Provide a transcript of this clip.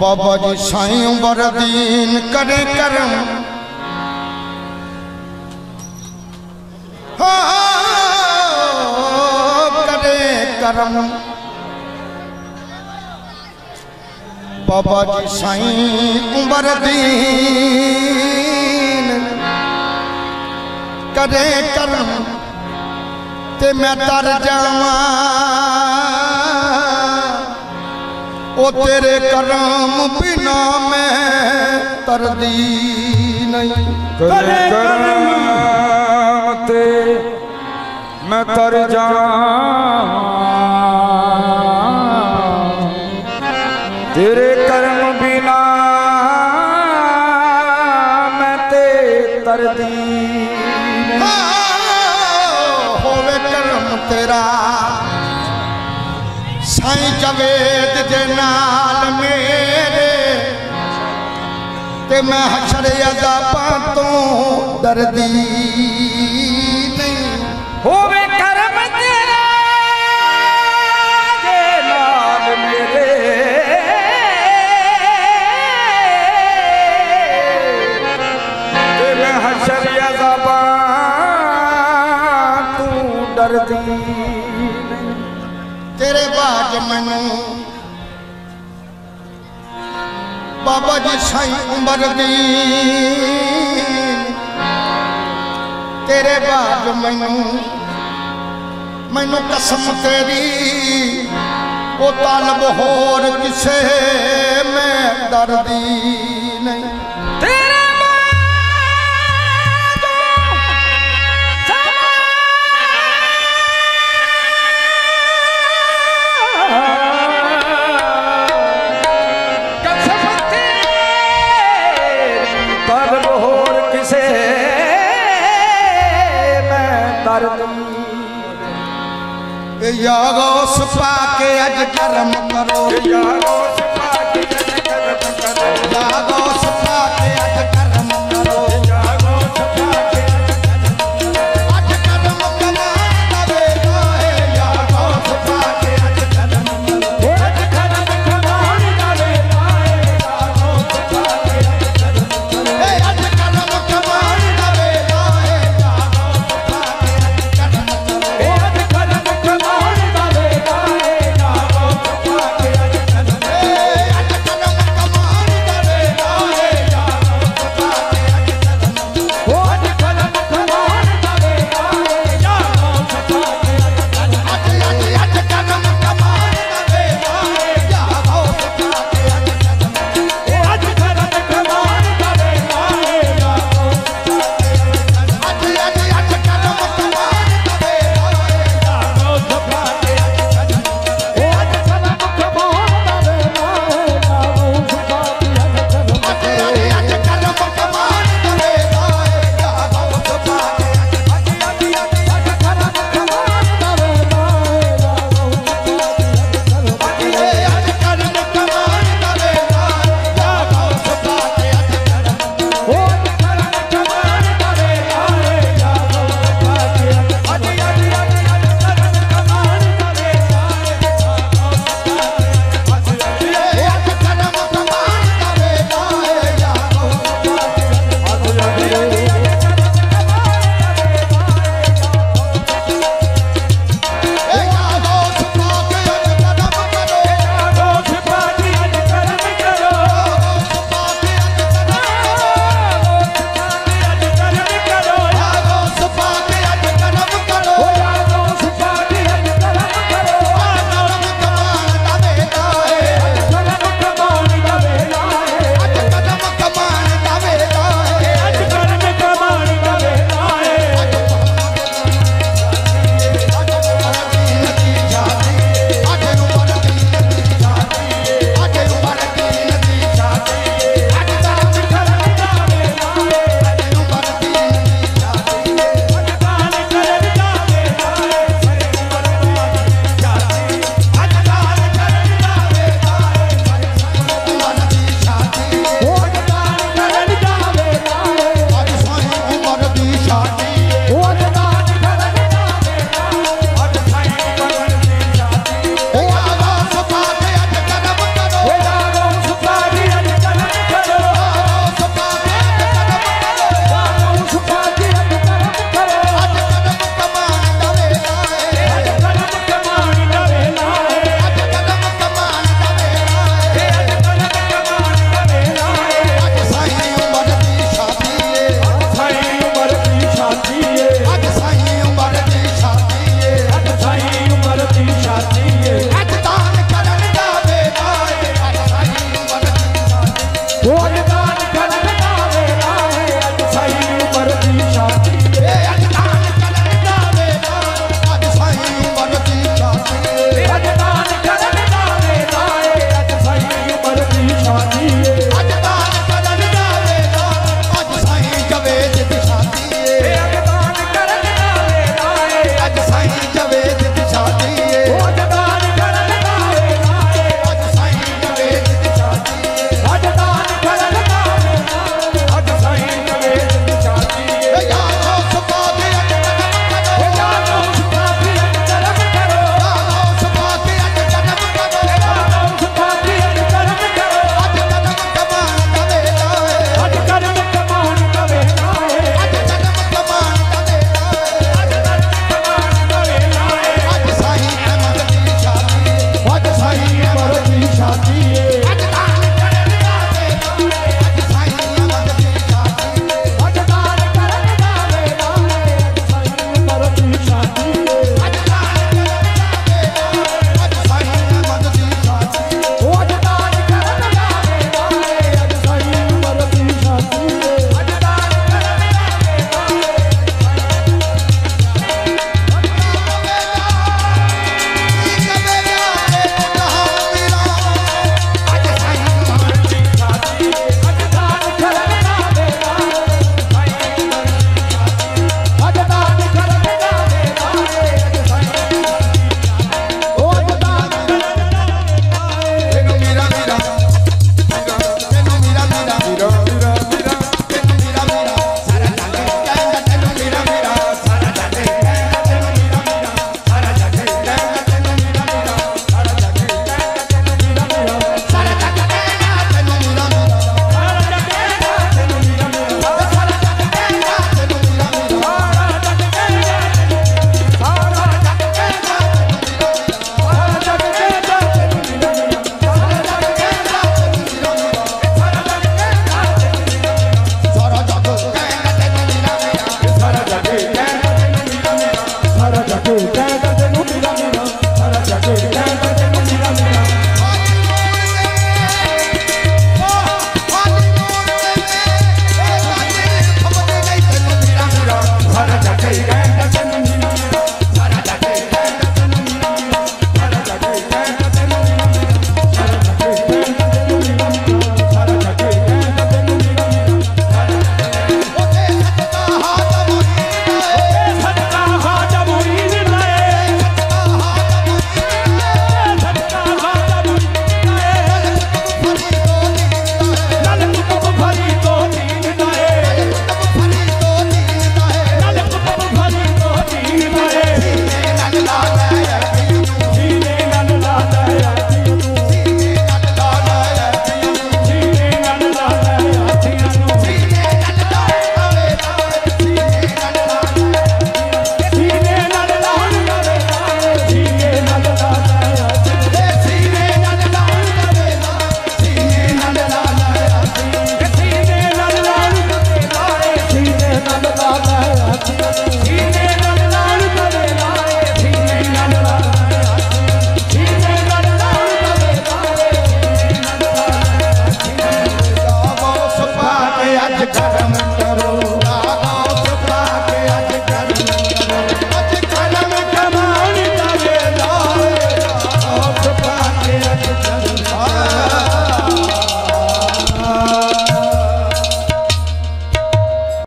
बाबा जी साईं बरदीन करे करम करे करम बाबा जी साईं करे करम ते मैं तर जावां او تیرے کرام بنا میں تردی نہیں۔ تیرے کرام تے میں تر جاؤں۔ تیرے کرم بنا میں تے تردی نہیں۔ ہاں، ہوئے کرم تیرا۔ साईं जवेद जे नाल मेरे ते मैं हशर अजाबां तो डरदी ਤੇਰੇ ਬਾਜ ਮੈਨੂੰ। ਬਾਬਾ ਜੀ ਸਾਈ ਉਮਰ ਦੀ। ਤੇਰੇ ਬਾਜ ਮੈਨੂੰ। ਮੈਨੂੰ ਕਸਮ ਤੇਰੀ। ਉਹ ਤਾਲਬ ਹੋਰ ਕਿਸੇ ਮੈਂ ਦਰਦੀ। अज करम करो कर्म